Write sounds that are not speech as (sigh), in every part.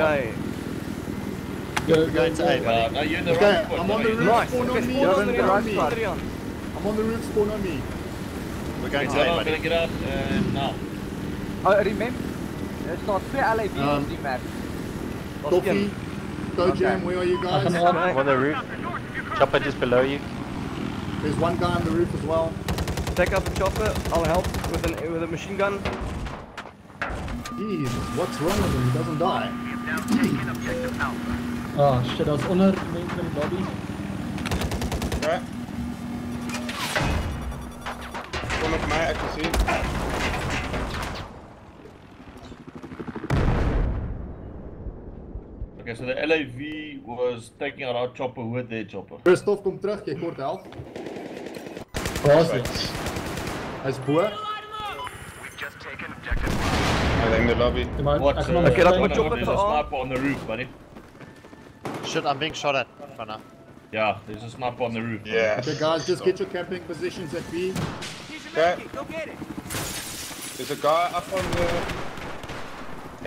Okay. Go, We're go, going to go. A, Uh, buddy. no, you're in the Okay, right spot. I'm on the roof. Nice. Spawn on me, you're spawn the right spot. I'm on the roof, spawn on me. We're going to Hold A, on, buddy. gonna get out uh, now. Oh, remember, there's not twee LAV's Um, um, die map. Coffee, Go Jam, where are you guys? up. Okay. On the roof. Chopper just below you. There's one guy on the roof as well. Take out the chopper. I'll help with an with a machine gun. Jesus, what's wrong with him? He doesn't die. Oh shit, I was onder die lobby. Ja. Kom met mij, ik gezien. Okay, so the LAV was taking out our chopper with their chopper. Christoph, kom terug, jy kort help. Waar is dit? Hy's bo. Alleen de lobby. Ja, maar What? ek Uh, Okay, dat maar moet chopper there's a sniper on the roof, buddy. Shit, I'm being shot at right now. Yeah, there's a sniper on the roof. Yeah. Okay guys, just get your camping positions at B. Okay. There's a guy up on the...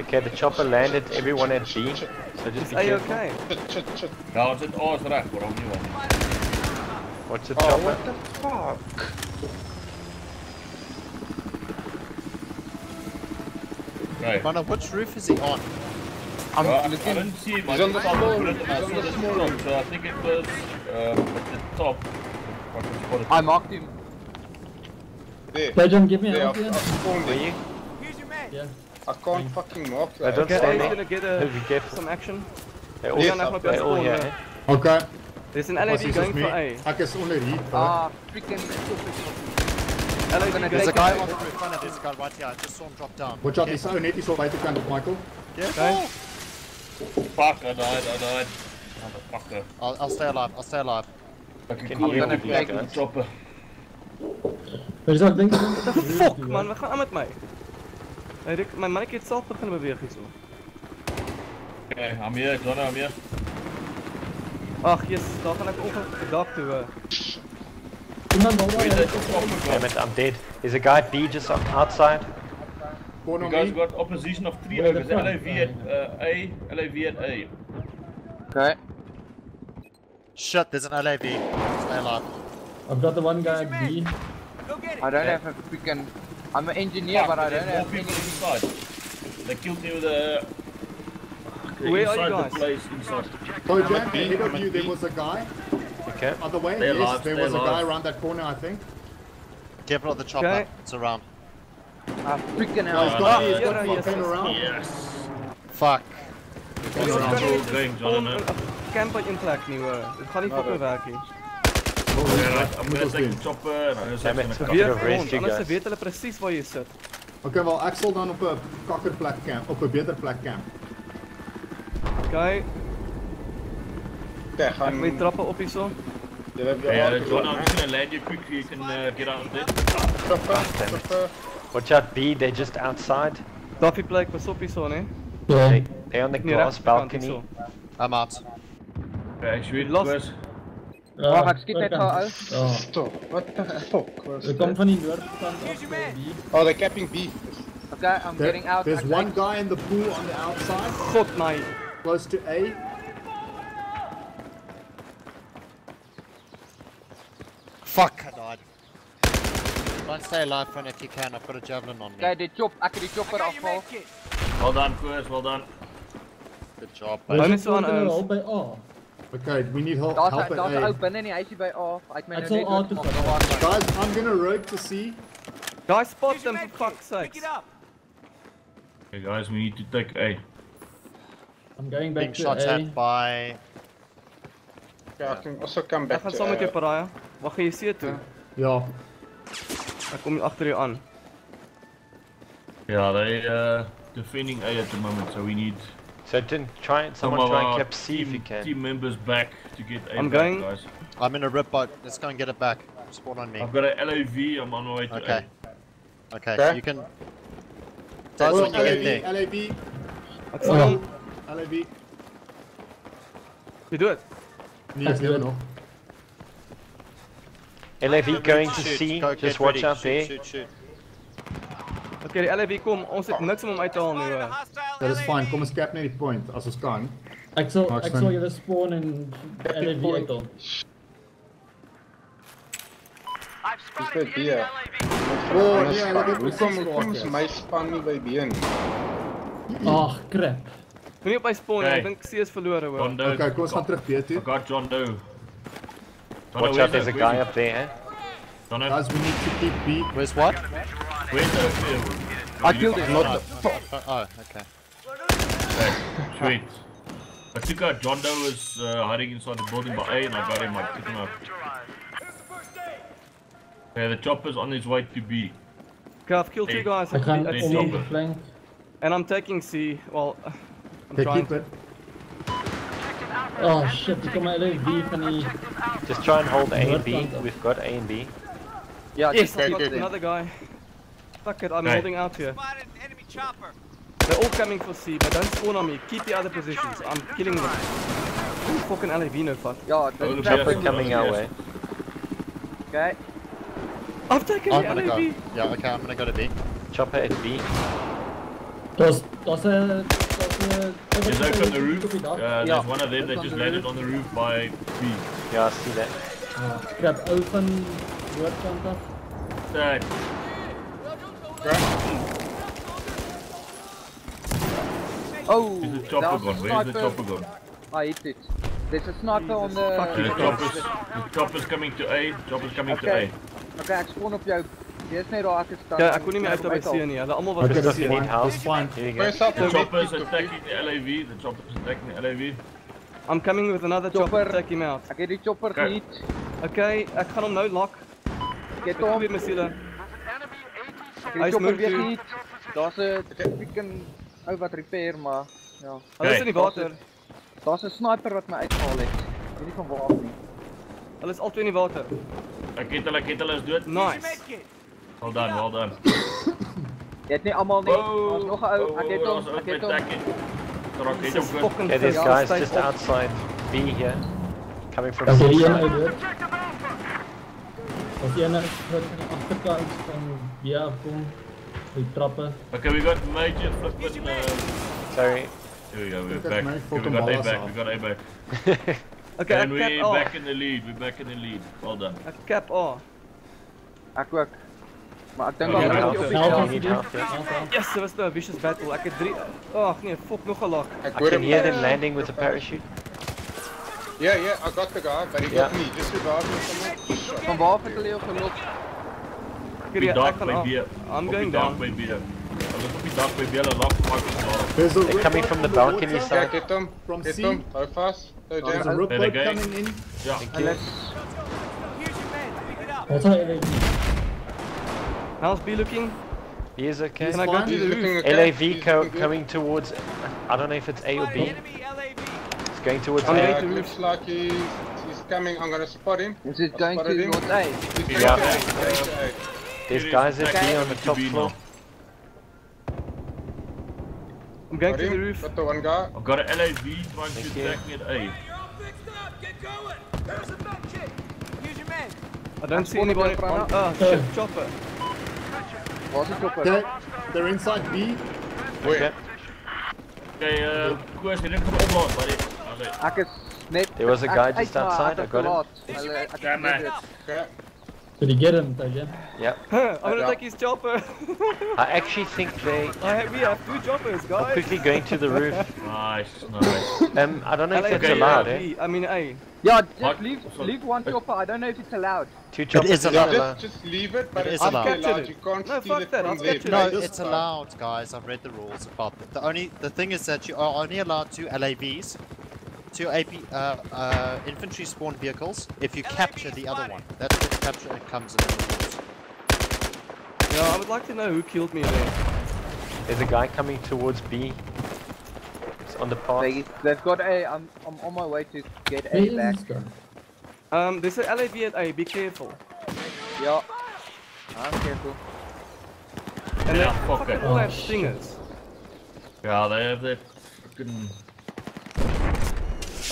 Okay, the chopper landed everyone at B. So just be Are you careful. okay? Shit, shit, shit. Ja, ons het alles reg, bro, nie waar. Watch the Oh, chopper. what the fuck? Okay. Runner, which roof is he on? I'm Well, I, I didn't see him. He's on the saw small bullet roof, and I he's on the the small shot, roof. So I think it was um, at the top. I can spot it. I marked him. There. Kajan, give me a There, help I've, here. I've spawned Were it. you? Yeah. I can't fucking mark I don't Okay, stand A's gonna get a, careful. some action. They're all, We Yes, gaan nog op they're all here. eh? Okay. There's an Wat LAV going me? for A. Ek is onder hier. bro. Ah, freaking stupid. LAV Gonna There's a going guy for on the roof, runner, there's a guy right here. I just saw him drop down. Watch out, dis ou net hier so buitekant op Michael. Okay. Fuck, I died, I died. Motherfucker. I'll, I'll stay alive, I'll stay alive. Okay, Can cool. you I'm hear gonna me, take the guys? chopper. Maar dis ek dink What the fuck man, wat gaan aan met my? Hey, Rick, my mannetjie het self begin beweeg hierso. Okay, I'm here, Johnny, I'm here. Ag, Jesus, daar gaan ek ongelukkig dak toe. eh. Iemand wil Where's daar the chopper Damn it, I'm dead. There's a guy B just on, outside. You guys me. got opposition of three Where the overs. front? LAV at uh, A, LAV at A. Okay. Shit, there's an LAV. Stay alive. I've got the one guy at B. I don't have a freaking. I'm an engineer, but I don't there's more have people inside. They killed me with a... Where are you guys? the place, inside. Go I'm Jam, at B, ahead of you there was a guy. Okay. Other way, yes, alive, there stay was a guy around that corner I think. Careful of the chopper. Okay. It's around. Ah, freaking No, he's hell. got me, he's yeah, got me, yes, turn yes. around. Yes! Fuck. Ons is all going, John, Om and een camp uit intrek nie hoor. Dit gaan nie fucking werk nie. Yeah, I'm gonna take the chopper and I'm Damn it. gonna Got Weer to rond, you anders guys. weet hulle presies waar jy sit. Okay, wel ek sal dan op 'n kakkerplek camp, op 'n beter plek camp. Okay, Okay, ek gaan... met trappe op hierso. Julle hebben weer Yeah, hard John, I'm just gonna land you quick so you can uh, get out of there. hè? Chopper, damn it. chopper. Watch out B, they're just outside. Daffy plek, pas op hierso, né? Ja. They, they're on the Nee, glass regterkant balcony. hierso. I'm out. Okay, shoot, Lost. Chris. Ja, Wag, ek skiet net gou oorkant. Stop, what the fuck was Ek kom that? van die noordkant af B. Oh, they're capping B. Okay, I'm There- getting out. there's one guy in the pool on the outside, God my. close to A. Fuck, I died. Try and stay alive, friend, if you can. I've got a javelin on me. Okay, die chop, ek het die chopper afval. Well done, Chris, well done. Good job, Waar buddy. Hulle is is so aan die ons. al by A? Okay, we need help, Daar's help 'n daar's 'n at ou A. binne in die huisie by A. Hy het my Ek nou sal net A toe doodgemaak. gaan. Guys, I'm gonna rogue to C. Guys, spot them for fuck's sake. Okay, guys, we need to take A. I'm going Being back to shot A. at by... Okay, I can also come Ek back gaan to saam met jou uh, paraai. Wag, jy see toe. Ja. Ek kom hier agter jou aan. Yeah, they uh defending A at the moment, so we need So didn't try and some someone of try and our cap C if you team, can. team members back to get A I'm back, going- guys. I'm in a RHIB boat. Let's go and get it back. Spawn on me. I've got a LAV, I'm on my way to Okay. A. Okay, Okay. you can... That's when you get LAV, there. LAV, Ek sal hom. LAV. Jy doen dit. Nee, ek lewe nog. LAV going to C, go, just watch ready. out shoot, there. Shoot, shoot. Okay, die LAV kom. Ons het niks om hom uit te haal nie hoor. Dit is fine, kom ons cap net die point as ons kan. Ek sal, ek sal julle spawn in die LAV uit al. Dis by B. Oh presies hoekom waar is ek my span nie by B nie? Ag, crap. Moenie op my spawn, ek dink C is verlore hoor. Okay, kom ons gaan terug B I toe. got John Doe. John Doe, Watch out, there's a guy up there, eh? the- John Doe, Guys, we need to keep B. Where's what? where's the- I killed him. Not the. Oh, oh, okay. Okay, sweet. I took out John Doe was uh, hiding inside the building by A and I got him, I picked him up. Okay, the chopper's on his way to B. Okay, I've killed two guys Ek at, gaan at Nee, om C, op stop. die flank. and I'm taking C. Well, I'm Okay, trying keep to. It. Oh shit, hier kom my LAV van die Just try and hold A and B. We've got A and B. Yeah, Yes, just I've got another guy. Fuck it, I'm Okay. holding out here. Enemy chopper. They're all coming for C, but don't spawn on me. Keep the other positions. I'm killing them. Ooh, fucking LAV no fuck. Ja, Oh, dit look, is yeah. Chopper coming our way. Okay. I've taken I'm the gonna go. Yeah, okay, I'm gonna go to B. Chopper at B. Daar's daar's 'n uh, daar's 'n He's like on the roof. op die dak. Uh, there's one of them that just the landed roof. on the roof by B. Yeah, I see that. Ah, crap, ou van noordkant af. That. Oh, Is the chopper gone? Where's the sniper. chopper gone? I hit it. There's a sniper on the... fucking Uh, the chopper's, the chopper's coming to A. Chopper's coming Okay. to Okay, ek spawn op jou. Jy's net daar, ek is staan. Ja, ek kon nie meer uit by C nie. Hulle almal was Okay, by. Here you go. Where's up? A. The chopper's attacking the LAV. The chopper's attacking the LAV. I'm coming with another chopper Chopper. to take him out. Ek het die chopper Okay. gehit. Okay, ek gaan hom nou lock. Ek het hom. probeer my siele. Ek het Hy is chopper move weer gehit. Daar's 'n freaking ou wat repair, maar ja. Hulle is Okay. in die water. Daar's 'n sniper wat my uitgehaal het. Ek weet nie van waar af nie. Hulle is albei in die water. Ek het hulle, ek het hulle is dood. Nice. Medkit. Well done, well done. Jy het nie almal nie. Daar's nog 'n ou. Ek het Oh, hom. daar's Ek het ook hom. attacking. Rock, het Dis hom is goed. fucking Okay, there's Ja, guys stay just op. outside B here. Coming from Ek C het hier een side. ou dood. As jy nou wat van die agterkant van B af kom, die trappe. Okay, we got major flipping. Uh, Sorry. here we go, we're think that's back. my Okay, we fucking got A balls back, off. we got A back. Okay, And ek cap we're A. back in the lead, we're back in the lead. Well done. Ek cap A. Ek ook. Yes. Help, help. Yes, dit was nou 'n vicious battle. Ek het 3 Ag nee, fuck nog 'n lock. Ek I hoor can hom. hear them landing with a parachute. Yeah, yeah, I got the guy, but he Yeah. got me. Just revive me someone. Van waar af het hulle jou gelok? Ek Die hier, ek dak gaan by af. B. I'm Op going die dak down. by B. Hulle is op die dak by B, hulle lag gemaak het daar. There's a They're coming from the on balcony water. Yeah, side. get them. From Get C. him. Hou fast. Hou There's a rip they go. coming in. Ja. Thank you. Here's your meds. Pick it up. Wat sal jy doen? How's B looking? He is okay. Can I go to the roof? okay. LAV co good. coming towards. I don't know if it's A or B. It's going towards I'm A. going Uh, to it roof. looks like he's, he's coming. I'm gonna spot him. Is it I going to him. A? Yeah. going to Yeah. A, he's going to A. There's guys at B on the top floor. I'm going to the roof. Got the one guy. I've got an LAV trying Thank to attack me at A. You're all fixed up. Get going. There's a medkit. Here's your meds. I don't see anybody jou on. brand Ah, shit, chopper. Waar's die chopper? Okay, they're inside B. Okay. Okay, uh, Koos, jy dink kom oplaat, buddy. Okay. Ek is net There was a guy uit, just maar outside, ek I got him. verlaat. Hulle ek Damn weet it. dit. Okay. Did you get him, Tajan? Yep. (laughs) I'm gonna take his chopper. (laughs) I actually think they I have, we have two choppers, are guys. quickly going to the (laughs) roof. Nice, nice. Um, I don't know if LAV, that's Okay, allowed, yeah, eh? B, I mean A. Ja, just What? leave So- leave one chopper. I don't know if it's allowed. Two choppers is is allowed. allowed. just, just leave it, but It it's allowed. allowed. Capture You can't No, steal fuck it that, from I'll there. it. No, it's part. allowed, guys. I've read the rules about it. The only the thing is that you are only allowed two LAVs, two AP uh, uh, infantry spawn vehicles if you capture the other one. That's what capture it comes in the rules. Yeah, I would like to know who killed me there. There's a guy coming towards B. It's on the path. They they've got A. I'm I'm on my way to get Where A is back. this guy? Um, there's a LAV at A, be careful. Yeah. I'm careful. And Yeah, they fuck fucking all Oh, have shit. stingers. Yeah, they have their fucking.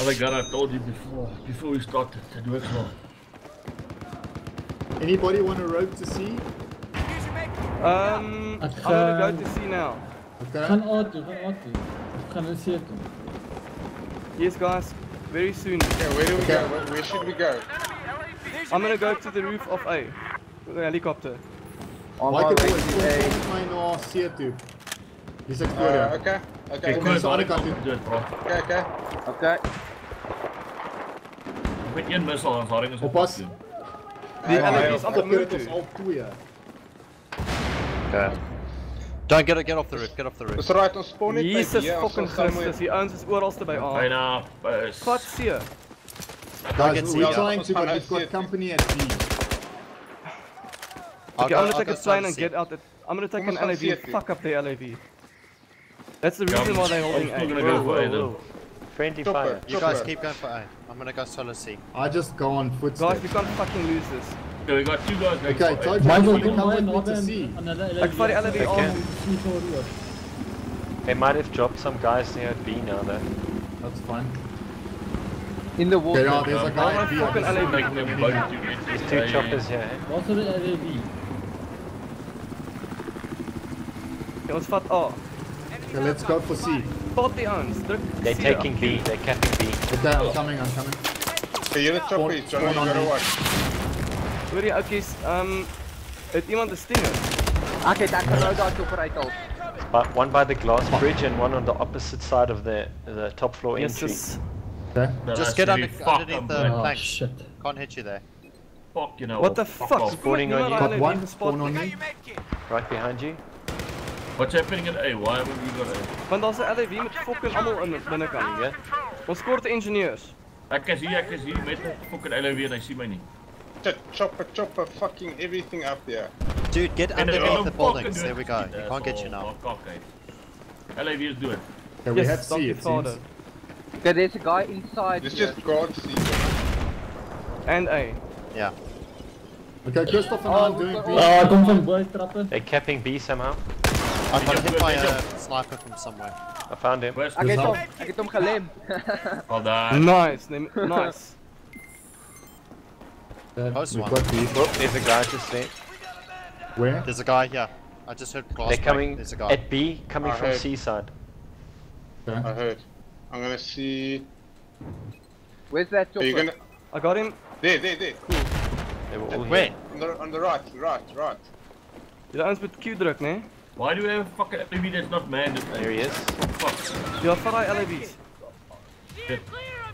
Other gun I told you before, before we started, it works well. Anybody want a rope to see? Here's your medkit. Um, I'm Ek gonna gaan- go to C now. Okay. Gaan A toe, gaan A toe. Of gaan in C toe. Yes, guys. Very soon. Okay, where do we Okay. go? Where, where should we go? I'm gonna go to the roof of A. With a helicopter. On Like my way to kom A. volgens my na C toe. Dis ek voor Uh, jou. okay, Okay, okay, Kom good. aan die kant toe. okay, okay. Okay. Ik ben één missile aan Haring is op Oppas. doen. Die LAV ja, is amper Ek moe het ons toe. al twee. Okay. Don't get get off the roof. Get off the roof. Dis right, ons spawn net by Jesus B, ons fucking sal somewhere- Christus, die ouens is oralste by A. Bijna. eh, Vat C. get Guys, C, we're ja. trying Ons to, gaan but nou we've got C toe. company at B. I'll Okay, go- I'm I'll gonna take go a plane side and C. get out it. I'm gonna take Kom an ons gaan LAV and C toe. fuck up their LAV. That's the Ja, reason why they're I'm holding still A. gonna go for A then. Friendly Chopper. fire. You guys keep going for A. I'm gonna go solo C. I just go on foot. Guys, we can't fucking lose this. Okay, we got two guys going Okay, for A. You wil want to come baie with me naby to see? aan aan hulle LAV. Ek vat die LAV Ek aan. ken. See voor oor. They might have dropped some guys near B now though. That's fine. In the Okay, water. yeah, there's a guy I'm at B. fucking just- LAV. Making them both two minutes. There's two choppers here. eh? Waar is hulle LAV? Ja, ons vat A. Okay, let's go for C. Vat die ouens, druk They're taking. B. They're capping B. Okay, I'm coming, I'm coming. Okay, you're the chopper, Spawn- John, you spawn on gotta me. watch. Hoor jy, oudjies, ehm het iemand 'n stinger? Ek het ek gaan nou daar chopper uithaal. But one by the glass bridge and one on the opposite side of the the top floor entry. Jesus. Okay. that Just get under- underneath them, the- bro. Oh Thanks. shit. Can't hit you there. Fuck, you know. What the fuck fuck? Spawning on you. Niemand Got one, spawn on nie. me. Right behind you. What's happening at A? Why haven't we got A? Want daar's 'n LAV met fucking almal in binnekant. Yeah. Ons kort ingenieurs. Ek is hier, ek is hier met 'n fucking LAV en hy sien my nie. Chopper, chopper, fucking everything up there. Dude, get En hy wil underneath the buildings. There we go. He can't get you now. Fuck. LAV is doing. Okay, we Yes, have C, it seems. Okay, there's a guy inside Let's here. just guard C. And A. Yeah. Okay, Christoph and Oh, I'm we've doing B. all- Ah, kom van bo trappe. They're capping B somehow. I got hit by a sniper from somewhere. I found him. Where's Ek het Dis hom, al- ek het hom gelem. Well done. Nice, (laughs) nice. Uh, okay, Close one. Oh, there's a guy just there. Where? There's a guy here. I just heard glass They're coming There's a guy. at B, coming I from heard. C side. I heard. I'm gonna see. Where's that Are you chopper? gonna? I got him. There, there, there. Cool. They were all Where? here. On the on the right, right, right. Julle ouens moet Q druk, né? Why do we have a fucking LAV that's not manned? There he is. Fuck. Ja, vat daai LAV's. Shit.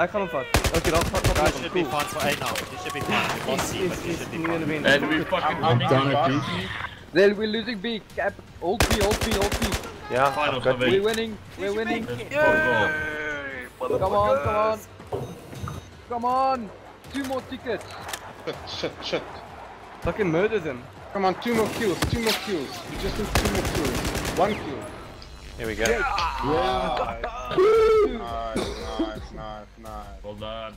Ek gaan hom vat. Okay, dan vat vat Guys hom. should be Cool. fine for A now. He should be fine. He lost Yes, C, but he yes, should be nie fine. And we fucking I'm I'm done at B. Then we're losing B. Cap, hold B, hold B, hold B. Yeah, Final I've got. We're winning, we're winning. Let's fuck off. Come on, come on. Come on. Two more tickets. Shit, shit, shit. Fucking murdered him. Come on, two more kills, two more kills. You just need two more kills. One kill. Here we go. Yeah. Nice, nice, nice, nice. Well done.